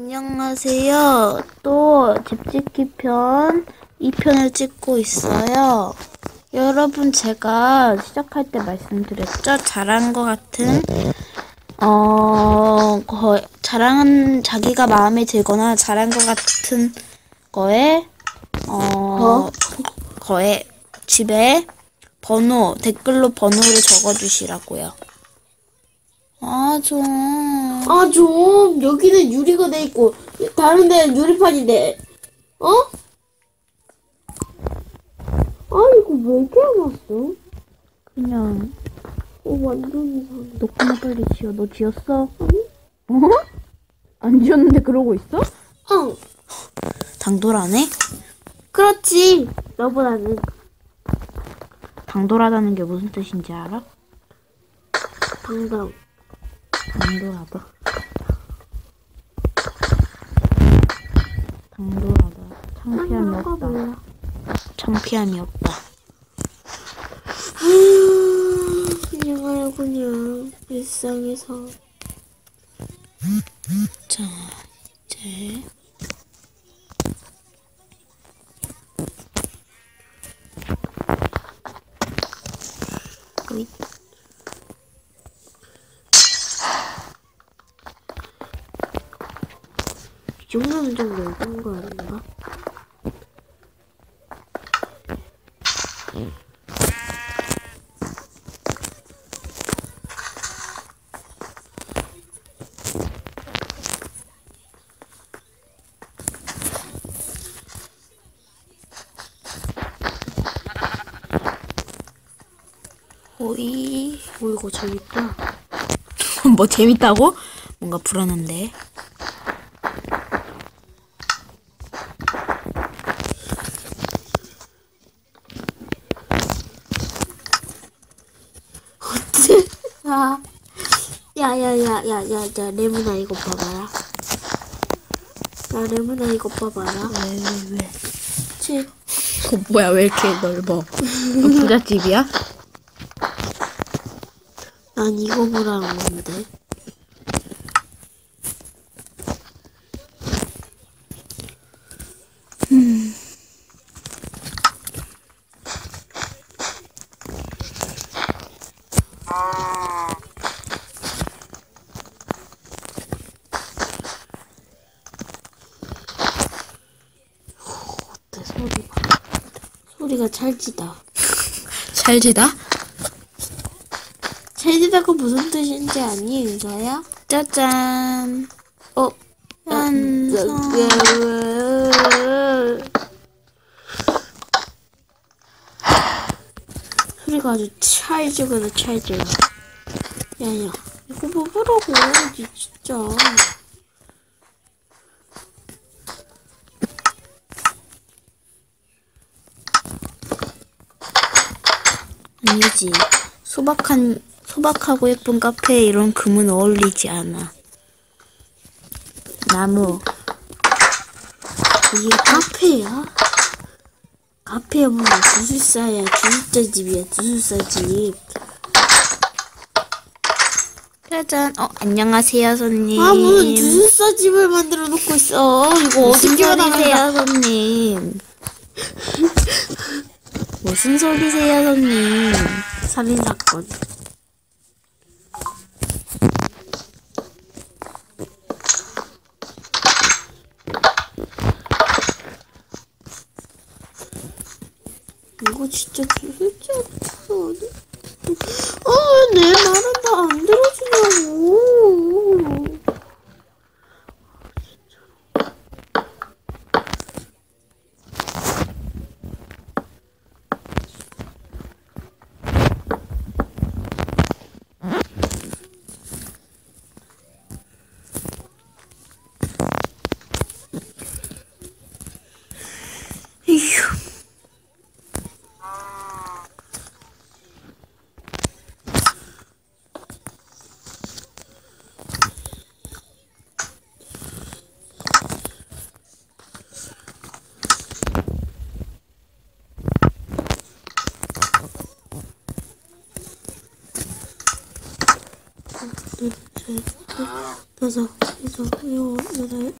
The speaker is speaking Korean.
안녕하세요. 또 집짓기 편 2편을 찍고 있어요. 여러분 제가 시작할 때 말씀드렸죠? 잘한 것 같은 어 거, 잘한 자기가 마음에 들거나 잘한 것 같은 거에 어 거에 집에 번호 댓글로 번호를 적어주시라고요. 아 좀. 아, 좀, 여기는 유리가 돼 있고, 다른 데는 유리판인데, 어? 아, 이거 왜 해놨어? 그냥 어, 완전 이상해. 너 그만 빨리 지워. 너 지웠어? 어? 안 지웠는데 그러고 있어? 응, 당돌하네? 그렇지. 너보다는. 당돌하다는 게 무슨 뜻인지 알아? 당당. 당돌하다. 당돌하다. 창피함이 없다. 창피함이 없다. 그냥 그냥, 일상에서. 자, 이제 정도면 좀 넓은 거 아닌가? 호이. 오, 이거 재밌다. 뭐 재밌다고? 뭔가 불안한데. 아, 야, 야, 야, 야, 야, 야, 레몬아 이거 봐봐라. 야, 레몬아 이거 봐봐라. 왜, 왜, 왜? 치, 어, 뭐야, 왜 이렇게 넓어? 너 부잣집이야? 난 이거 보라는 건데. 어 소리가? 소리가 찰지다. 찰지다? 찰지다가 무슨 뜻인지 아니, 윤서야? 짜잔. 어, 완성. 소리가 아주 찰지거든 찰져 야야 이거 봐보라고 니 진짜 아니지. 소박한, 소박하고 예쁜 카페에 이런 금은 어울리지 않아. 나무. 이게 카페야? 카페야 뭐야 주술사야 주술자 집이야 주술사 집 짜잔. 어, 안녕하세요, 손님. 아, 무슨 주술사 집을 만들어 놓고 있어. 이거 무슨 뛰어나간다. 소리세요, 손님? 무슨 소리세요, 손님? 살인 사건. 이거 진짜 어디? 아, 왜내 말은 다 안 들어주냐고. 다섯, 여섯, 일곱, 여덟,